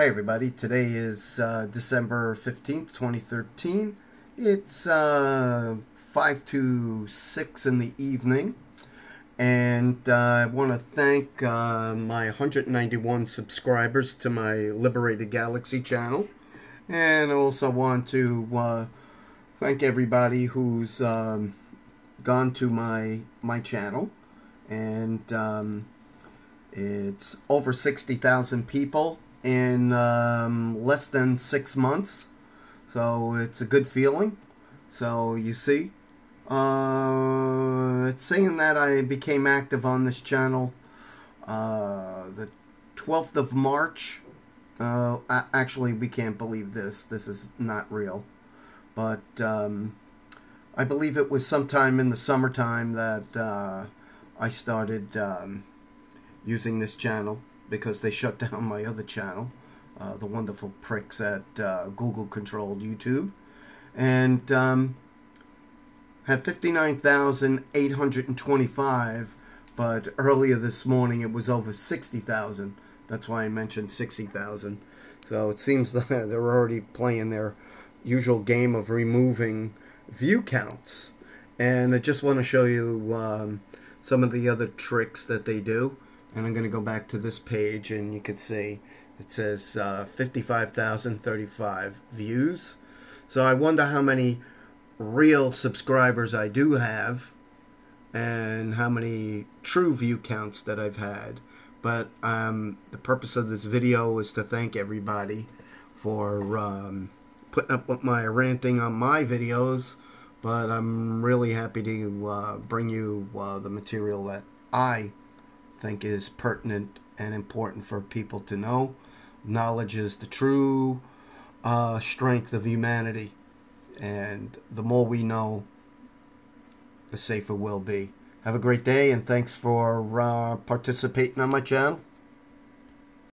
Hi everybody, today is uh, December 15th, 2013. It's uh, 5 to 6 in the evening. And uh, I want to thank uh, my 191 subscribers to my Liberated Galaxy channel. And I also want to uh, thank everybody who's um, gone to my, my channel. And um, it's over 60,000 people in um, less than six months. So it's a good feeling. So you see, uh, it's saying that I became active on this channel uh, the 12th of March. Uh, actually, we can't believe this. This is not real. But um, I believe it was sometime in the summertime that uh, I started um, using this channel because they shut down my other channel, uh, the wonderful pricks at uh, Google controlled YouTube, and um, had 59,825, but earlier this morning it was over 60,000. That's why I mentioned 60,000. So it seems that they're already playing their usual game of removing view counts. And I just want to show you um, some of the other tricks that they do and I'm going to go back to this page and you can see it says uh, 55,035 views. So I wonder how many real subscribers I do have and how many true view counts that I've had. But um, the purpose of this video is to thank everybody for um, putting up with my ranting on my videos. But I'm really happy to uh, bring you uh, the material that I think is pertinent and important for people to know. Knowledge is the true uh, strength of humanity, and the more we know, the safer we'll be. Have a great day, and thanks for uh, participating on my channel.